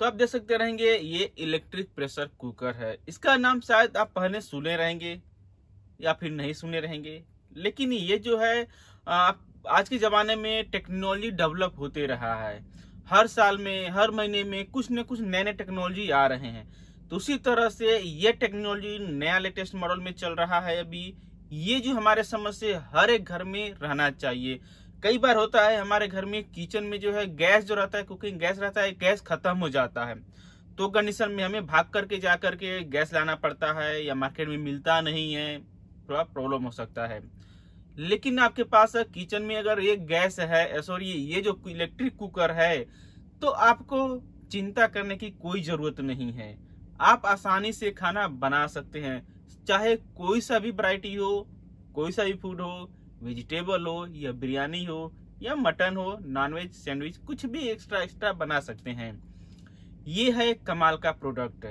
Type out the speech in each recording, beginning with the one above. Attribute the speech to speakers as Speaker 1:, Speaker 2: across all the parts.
Speaker 1: तो आप देख सकते रहेंगे, ये इलेक्ट्रिक प्रेशर कुकर है। इसका नाम शायद आप पहले सुने रहेंगे या फिर नहीं सुने रहेंगे। लेकिन ये जो है आप, आज के ज़माने में टेक्नोलॉजी डेवलप होते रहा है। हर साल में, हर महीने में कुछ न कुछ नए नए टेक्नोलॉजी आ रहे हैं। तो उसी तरह से ये टेक्नोलॉजी नया लेटेस्ट मॉडल में चल रहा है अभी। ये जो हमारे समझ से हर एक घर में रहना चाहिए। कई बार होता है, हमारे घर में किचन में जो है गैस जो रहता है, कुकिंग गैस रहता है, गैस खत्म हो जाता है। तो कंडीशन में हमें भाग करके जा करके गैस लाना पड़ता है या मार्केट में मिलता नहीं है, थोड़ा प्रॉब्लम हो सकता है। लेकिन आपके पास किचन में अगर एक गैस है, सॉरी, ये जो इलेक्ट्रिक कुकर है तो आपको चिंता करने की कोई ज़रूरत नहीं है। आप आसानी से खाना बना सकते हैं, चाहे कोई सा भी वरायटी हो, कोई सा भी फ़ूड हो वेजिटेबल हो या बिरयानी हो या मटन हो नॉनवेज सैंडविच कुछ भी एक्स्ट्रा एक्स्ट्रा बना सकते हैं। ये है कमाल का प्रोडक्ट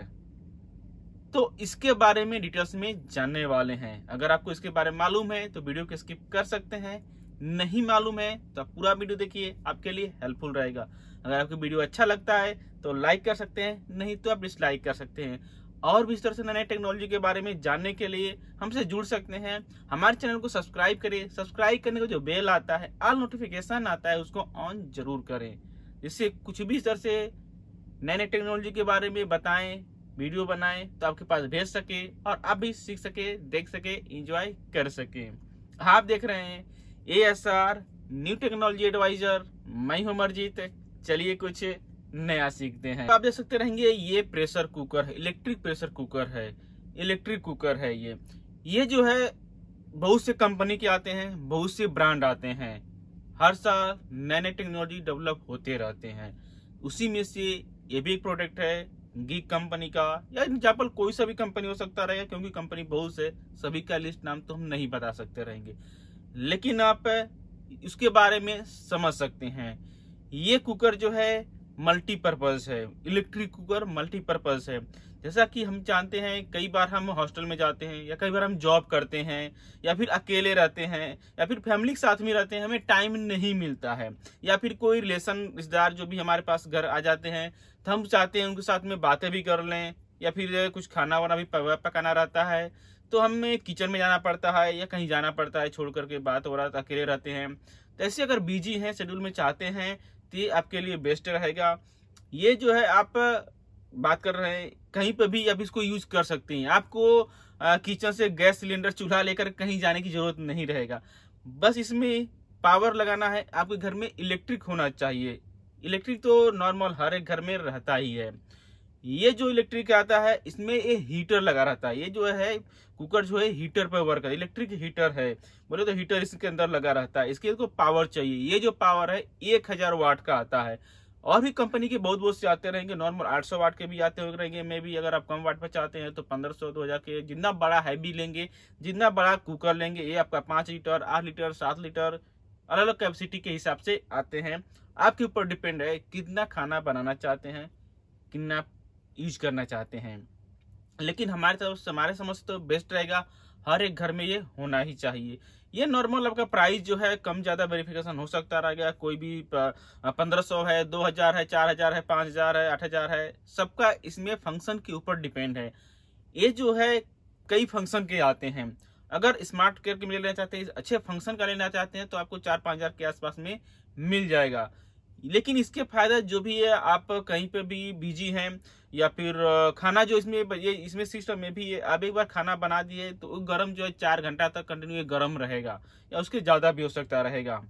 Speaker 1: तो इसके बारे में डिटेल्स में जानने वाले हैं। अगर आपको इसके बारे में मालूम है तो वीडियो को स्किप कर सकते हैं। नहीं मालूम है तो आप पूरा वीडियो देखिए, आपके लिए हेल्पफुल रहेगा। अगर आपको वीडियो अच्छा लगता है तो लाइक कर सकते हैं, नहीं तो आप डिसलाइक कर सकते हैं। और भी इस तरह से नए टेक्नोलॉजी के बारे में जानने के लिए हमसे जुड़ सकते हैं। हमारे चैनल को सब्सक्राइब करें। सब्सक्राइब करने का जो बेल आता है, ऑल नोटिफिकेशन आता है, उसको ऑन ज़रूर करें। जिससे कुछ भी इस तरह से नए नए टेक्नोलॉजी के बारे में बताएँ, वीडियो बनाए तो आपके पास भेज सके और आप भी सीख सके, देख सके इंजॉय कर सके। आप देख रहे हैं A S R new technology advisor मैं हूँ अमरजीत। चलिए कुछ नया सीखते हैं। तो आप देख सकते रहेंगे, ये प्रेशर कुकर है, इलेक्ट्रिक प्रेशर कुकर है, इलेक्ट्रिक कुकर है ये। ये जो है, बहुत से कंपनी के आते हैं, बहुत से ब्रांड आते हैं। हर साल नए नए टेक्नोलॉजी डेवलप होते रहते हैं। उसी में से ये भी एक प्रोडक्ट है गीक कंपनी का। या एग्ज़ाम्पल कोई सा भी कंपनी हो सकता रहेगा, क्योंकि कंपनी बहुत से, सभी का लिस्ट नाम तो हम नहीं बता सकते रहेंगे। लेकिन आप इसके बारे में समझ सकते हैं। ये कुकर जो है मल्टीपर्पज है इलेक्ट्रिक कुकर मल्टीपर्पज है। जैसा कि हम जानते हैं, कई बार हम हॉस्टल में जाते हैं, या कई बार हम जॉब करते हैं, या फिर अकेले रहते हैं, या फिर फैमिली के साथ में रहते हैं, हमें टाइम नहीं मिलता है। या फिर कोई रिलेशन रिश्तेदार जो भी हमारे पास घर आ जाते हैं तो हम चाहते हैं उनके साथ में बातें भी कर लें, या फिर कुछ खाना वाना भी पकाना रहता है तो हमें किचन में जाना पड़ता है, या कहीं जाना पड़ता है, छोड़ करके बात हो रहा अकेले रहते हैं। तो ऐसे अगर बिज़ी हैं शेड्यूल में चाहते हैं तो ये आपके लिए बेस्ट रहेगा। ये जो है आप बात कर रहे हैं, कहीं पर भी आप इसको यूज़ कर सकते हैं। आपको किचन से गैस सिलेंडर चूल्हा लेकर कहीं जाने की ज़रूरत नहीं रहेगा। बस इसमें पावर लगाना है, आपके घर में इलेक्ट्रिक होना चाहिए। इलेक्ट्रिक तो नॉर्मल हर एक घर में रहता ही है। ये जो इलेक्ट्रिक आता है, इसमें ये हीटर लगा रहता है। ये जो है, कुकर जो है, हीटर पर वर्क है। इलेक्ट्रिक हीटर है। बोले तो हीटर इसके अंदर लगा रहता है। इसके को पावर चाहिए। ये जो पावर है, एक हज़ार वाट का आता है। और भी कंपनी के बहुत बहुत से आते रहेंगे। नॉर्मल 800 वाट के भी आते हुए रहेंगे। मे भी अगर आप कम वाट पर चाहते हैं तो 1500 2000 के जितना बड़ा हैवी लेंगे, जितना बड़ा कुकर लेंगे, ये आपका पाँच लीटर, आठ लीटर, सात लीटर अलग अलग कैपेसिटी के हिसाब से आते हैं। आपके ऊपर डिपेंड है कितना खाना बनाना चाहते हैं, कितना यूज़ करना चाहते हैं। लेकिन हमारे तरफ़ हमारे समझ तो बेस्ट रहेगा, हर एक घर में ये होना ही चाहिए। ये नॉर्मल आपका प्राइस जो है, कम ज़्यादा वेरिफिकेशन हो सकता रहेगा कोई भी पंद्रह सौ है, दो हज़ार है, चार हज़ार है, पाँच हज़ार है, आठ हज़ार है, सबका इसमें फ़ंक्शन के ऊपर डिपेंड है। ये जो है, कई फ़ंक्शन के आते हैं। अगर स्मार्ट केयर के लेना चाहते हैं, अच्छे फ़ंक्शन का लेना चाहते हैं तो आपको चार पाँच हज़ार के आसपास में मिल जाएगा। लेकिन इसके फ़ायदा जो भी है, आप कहीं पे भी बिज़ी हैं, या फिर खाना जो इसमें ये इसमें सिस्टम में भी है, आप एक बार खाना बना दिए तो गर्म जो है चार घंटा तक कंटिन्यू गर्म रहेगा, या उसके ज़्यादा भी हो सकता रहेगा।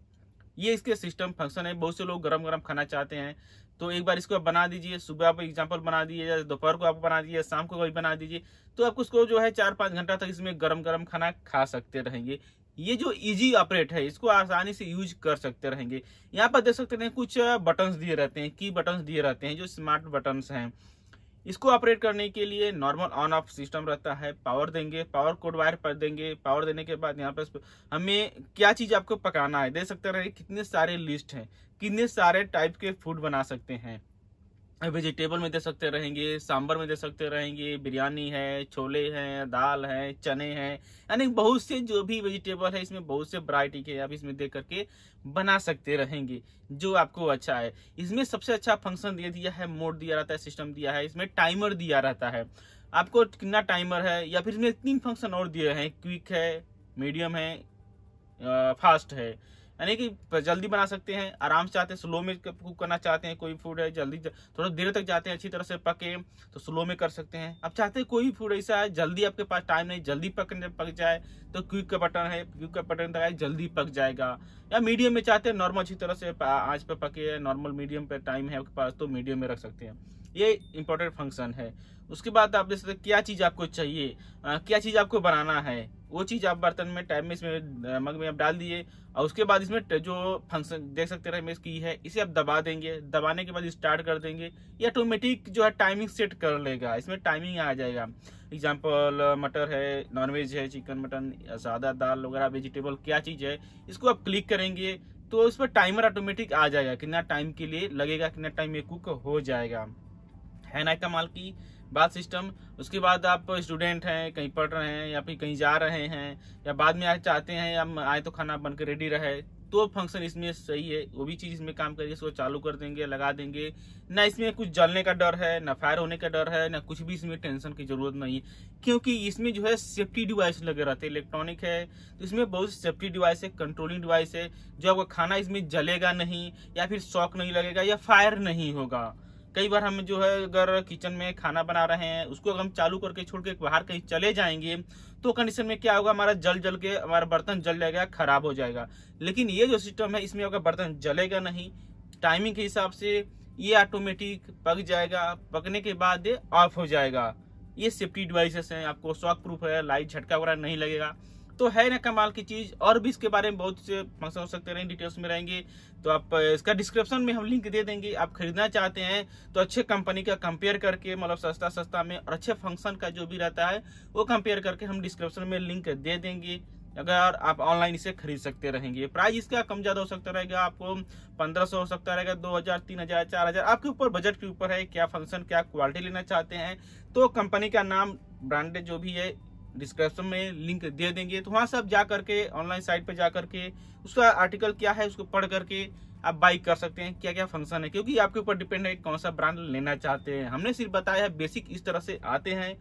Speaker 1: ये इसके सिस्टम फ़ंक्शन है, बहुत से लोग गर्म गर्म खाना चाहते हैं तो एक बार इसको आप बना दीजिए, सुबह आप एग्ज़ाम्पल बना दीजिए या दोपहर को आप बना दीजिए शाम को कभी बना दीजिए तो आप उसको जो है चार पाँच घंटा तक इसमें गर्म गर्म खाना खा सकते रहेंगे। ये जो इजी ऑपरेट है, इसको आसानी से यूज़ कर सकते रहेंगे। यहाँ पर देख सकते हैं कुछ बटन्स दिए रहते हैं की बटन्स दिए रहते हैं, जो स्मार्ट बटन्स हैं। इसको ऑपरेट करने के लिए नॉर्मल ऑन ऑफ़ सिस्टम रहता है पावर देंगे पावर कोड वायर पर देंगे पावर देने के बाद यहाँ पर हमें क्या चीज़ आपको पकाना है? दे सकते रहे कितने सारे लिस्ट हैं, कितने सारे टाइप के फ़ूड बना सकते हैं। वेजिटेबल में दे सकते रहेंगे सांबर में दे सकते रहेंगे, बिरयानी है, छोले हैं, दाल है, चने हैं, यानी बहुत से जो भी वेजिटेबल है, इसमें बहुत से वरायटी के आप इसमें दे करके बना सकते रहेंगे, जो आपको अच्छा है। इसमें सबसे अच्छा फ़ंक्शन दे दिया है, मोड दिया रहता है सिस्टम दिया है, इसमें टाइमर दिया रहता है। आपको कितना टाइमर है, या फिर इसमें तीन फ़ंक्शन और दिए हैं क्विक है मीडियम है फास्ट है। यानी कि जल्दी बना सकते हैं, आराम से चाहते हैं स्लो में कुक करना चाहते हैं, कोई फ़ूड है, जल्दी थोड़ा देर तक जाते हैं, अच्छी तरह से पके तो स्लो में कर सकते हैं। अब चाहते हैं कोई फ़ूड ऐसा है, जल्दी आपके पास टाइम नहीं, जल्दी पक पक जाए तो क्विक का बटन है क्विक का बटन दबाए जल्दी पक जाएगा। या मीडियम में चाहते हैं नॉर्मल अच्छी तरह से आँच पर पके नॉर्मल मीडियम पर टाइम है आपके पास तो मीडियम में रख सकते हैं। ये इंपॉर्टेंट फ़ंक्शन है। उसके बाद आप देख सकते क्या चीज़ आपको चाहिए क्या चीज़ आपको बनाना है वो चीज़ आप बर्तन में टाइम में इसमें मग में आप डाल दिए और उसके बाद इसमें जो फ़ंक्शन देख सकते रहे की है, इसे आप दबा देंगे। दबाने के बाद स्टार्ट कर देंगे। ये ऑटोमेटिक जो है टाइमिंग सेट कर लेगा। इसमें टाइमिंग आ जाएगा। एग्ज़ाम्पल मटर है नॉनवेज है चिकन मटन सादा दाल वगैरह वेजिटेबल क्या चीज़ है, इसको आप क्लिक करेंगे तो इस पर टाइमर ऑटोमेटिक आ जाएगा। कितना टाइम के लिए लगेगा, कितना टाइम में कुक हो जाएगा। है ना, कमाल की? बात सिस्टम उसके बाद आप स्टूडेंट हैं, कहीं पढ़ रहे हैं, या फिर कहीं जा रहे हैं, या बाद में आए चाहते हैं, या आए तो खाना बनकर रेडी रहे तो फ़ंक्शन इसमें सही है, वो भी चीज़ इसमें काम करिए इसको चालू कर देंगे, लगा देंगे। ना इसमें कुछ जलने का डर है, ना फायर होने का डर है, ना कुछ भी इसमें टेंशन की ज़रूरत नहीं है, क्योंकि इसमें जो है सेफ्टी डिवाइस लगे रहते हैं इलेक्ट्रॉनिक है तो इसमें बहुत सेफ्टी डिवाइस है कंट्रोलिंग डिवाइस है, जो आपका खाना इसमें जलेगा नहीं, या फिर शॉक नहीं लगेगा, या फायर नहीं होगा। कई बार हम जो है, अगर किचन में खाना बना रहे हैं, उसको अगर हम चालू करके छोड़ के बाहर कहीं चले जाएँगे तो कंडीशन में क्या होगा, हमारा जल जल के, हमारा बर्तन जल जाएगा, खराब हो जाएगा। लेकिन ये जो सिस्टम है, इसमें अगर बर्तन जलेगा नहीं टाइमिंग के हिसाब से ये ऑटोमेटिक पक जाएगा, पकने के बाद ये ऑफ़ हो जाएगा। ये सेफ्टी डिवाइसेस हैं, आपको शॉक प्रूफ है लाइट झटका वगैरह नहीं लगेगा। तो है ना कमाल की चीज़, और भी इसके बारे में बहुत से फ़ंक्शन हो सकते रहेंगे डिटेल्स में रहेंगे। तो आप इसका डिस्क्रिप्शन में हम लिंक दे देंगे। आप खरीदना चाहते हैं तो अच्छे कंपनी का कंपेयर करके मतलब सस्ता सस्ता में, और अच्छे फ़ंक्शन का जो भी रहता है, वो कंपेयर करके हम डिस्क्रिप्शन में लिंक दे देंगे। अगर आप ऑनलाइन इसे खरीद सकते रहेंगे। प्राइस इसका कम ज़्यादा हो सकता रहेगा, आपको पंद्रह सौ हो सकता रहेगा, दो हज़ार, तीन हज़ार, चार हज़ार। आपके ऊपर बजट के ऊपर है, क्या फ़ंक्शन क्या क्वालिटी लेना चाहते हैं। तो कंपनी का नाम ब्रांडेड जो भी है डिस्क्रिप्शन में लिंक दे देंगे। तो वहाँ से आप जा करके ऑनलाइन साइट पे जा करके, उसका आर्टिकल क्या है, उसको पढ़ करके आप बाई कर सकते हैं क्या क्या फ़ंक्शन है। क्योंकि आपके ऊपर डिपेंड है कौन सा ब्रांड लेना चाहते हैं। हमने सिर्फ़ बताया है बेसिक इस तरह से आते हैं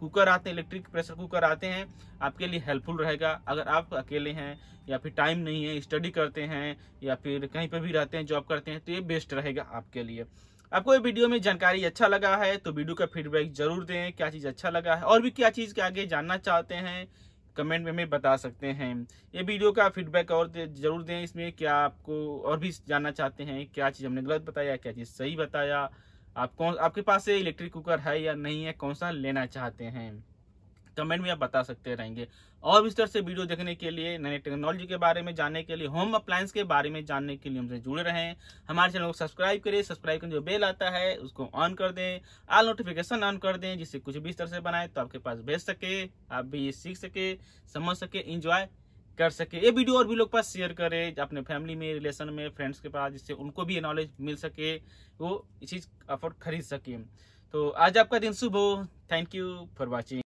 Speaker 1: कुकर आते हैं इलेक्ट्रिक प्रेशर कुकर आते हैं, आपके लिए हेल्पफुल रहेगा। अगर आप अकेले हैं, या फिर टाइम नहीं है स्टडी करते हैं, या फिर कहीं पर भी रहते हैं जॉब करते हैं तो ये बेस्ट रहेगा आपके लिए। आपको ये वीडियो में जानकारी अच्छा लगा है तो वीडियो का फीडबैक ज़रूर दें, क्या चीज़ अच्छा लगा है और भी क्या चीज़ के आगे जानना चाहते हैं, कमेंट में हमें बता सकते हैं। ये वीडियो का फीडबैक और ज़रूर दें इसमें, क्या आपको और भी जानना चाहते हैं, क्या चीज़ हमने गलत बताया, क्या चीज़ सही बताया, आप कौन, आपके पास इलेक्ट्रिक कुकर है या नहीं है, कौन सा लेना चाहते हैं? कमेंट में आप बता सकते रहेंगे। और विस्तार से वीडियो देखने के लिए नई टेक्नोलॉजी के बारे में जानने के लिए, होम अप्लायंस के बारे में जानने के लिए हमसे जुड़े रहें। हमारे चैनल को सब्सक्राइब करें। सब्सक्राइब कर जो बेल आता है, उसको ऑन कर दें। आल नोटिफिकेशन ऑन कर दें, जिससे कुछ भी इस तरह से बनाए तो आपके पास भेज सके, आप भी ये सीख सके, समझ सके इंजॉय कर सके। ये वीडियो और भी लोग पास शेयर करें, अपने फैमिली में रिलेशन में फ्रेंड्स के पास, जिससे उनको भी ये नॉलेज मिल सके, वो चीज़ अफोर्ड खरीद सके। तो आज आपका दिन शुभ हो। Thank you for watching